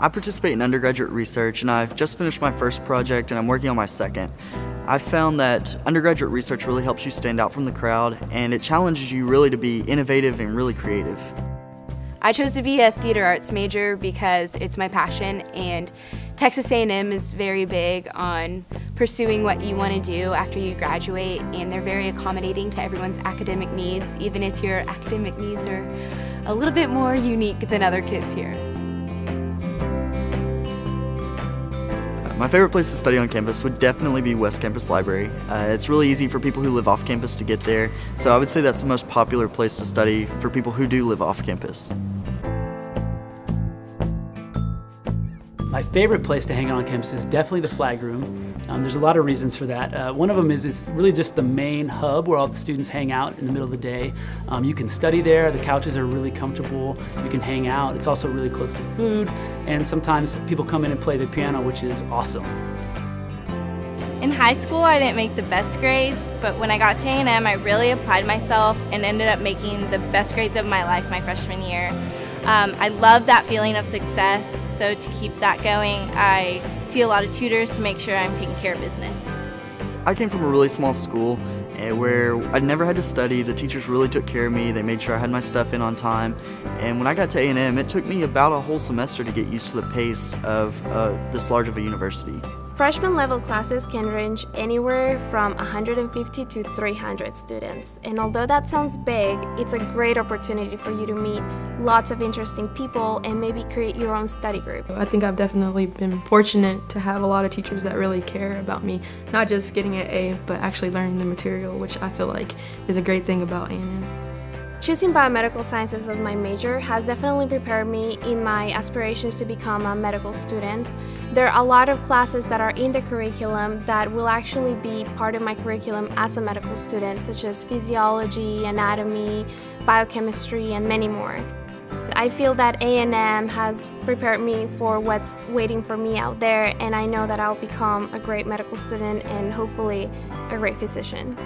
I participate in undergraduate research and I've just finished my first project and I'm working on my second. I've found that undergraduate research really helps you stand out from the crowd and it challenges you really to be innovative and really creative. I chose to be a theater arts major because it's my passion and Texas A&M is very big on pursuing what you want to do after you graduate and they're very accommodating to everyone's academic needs even if your academic needs are a little bit more unique than other kids here. My favorite place to study on campus would definitely be West Campus Library. Uh, it's really easy for people who live off campus to get there, so I would say that's the most popular place to study for people who do live off campus. My favorite place to hang out on campus is definitely the flag room. Um, there's a lot of reasons for that. Uh, one of them is it's really just the main hub where all the students hang out in the middle of the day. Um, you can study there, the couches are really comfortable, you can hang out. It's also really close to food, and sometimes people come in and play the piano, which is awesome. In high school, I didn't make the best grades, but when I got to A&M, I really applied myself and ended up making the best grades of my life my freshman year. Um, I love that feeling of success, so to keep that going, I see a lot of tutors to make sure I'm taking care of business. I came from a really small school eh, where I never had to study. The teachers really took care of me. They made sure I had my stuff in on time. And when I got to A&M, it took me about a whole semester to get used to the pace of uh, this large of a university. Freshman level classes can range anywhere from 150 to 300 students. And although that sounds big, it's a great opportunity for you to meet lots of interesting people and maybe create your own study group. I think I've definitely been fortunate to have a lot of teachers that really care about me, not just getting an A, but actually learning the material, which I feel like is a great thing about A&M. Choosing biomedical sciences as my major has definitely prepared me in my aspirations to become a medical student. There are a lot of classes that are in the curriculum that will actually be part of my curriculum as a medical student, such as physiology, anatomy, biochemistry, and many more. I feel that A&M has prepared me for what's waiting for me out there, and I know that I'll become a great medical student and hopefully a great physician.